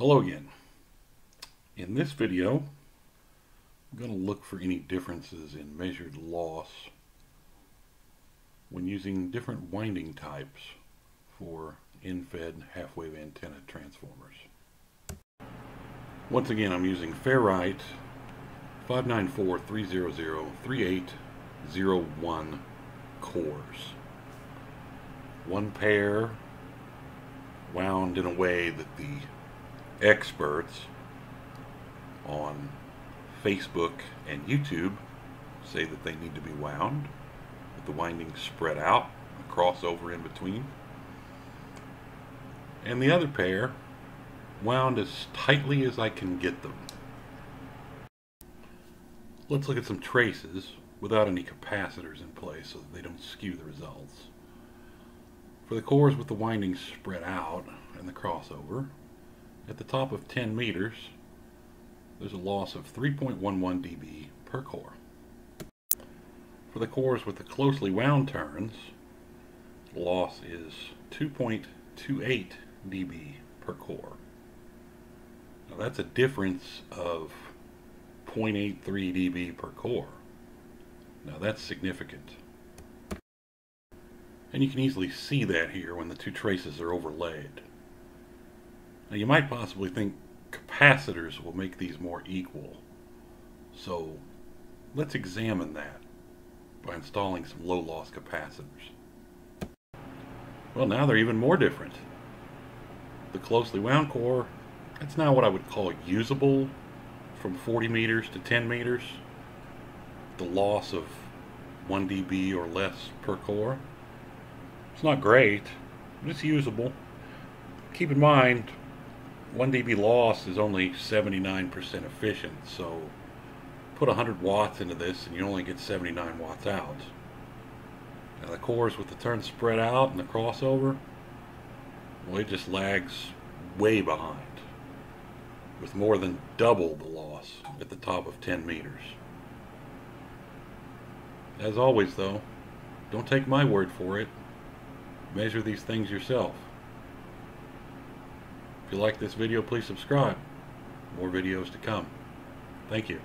Hello again. In this video, I'm going to look for any differences in measured loss when using different winding types for end-fed half-wave antenna transformers. Once again, I'm using ferrite 594-300-3801 cores. One pair wound in a way that the experts on Facebook and YouTube say that they need to be wound with the windings spread out, a crossover in between. And the other pair wound as tightly as I can get them. Let's look at some traces without any capacitors in place so that they don't skew the results. For the cores with the windings spread out and the crossover, at the top of 10 meters, there's a loss of 3.11 dB per core. For the cores with the closely wound turns, loss is 2.28 dB per core. Now that's a difference of 0.83 dB per core. Now that's significant. And you can easily see that here when the two traces are overlaid. Now you might possibly think capacitors will make these more equal. So let's examine that by installing some low loss capacitors. Well now they're even more different. The closely wound core, that's now what I would call usable from 40 meters to 10 meters. The loss of 1 dB or less per core. It's not great, but it's usable. Keep in mind, 1 dB loss is only 79% efficient, so put 100 watts into this and you only get 79 watts out. Now the cores with the turn spread out and the crossover, well it just lags way behind with more than double the loss at the top of 10 meters. As always though, don't take my word for it. Measure these things yourself. If you like this video, please subscribe. More videos to come. Thank you.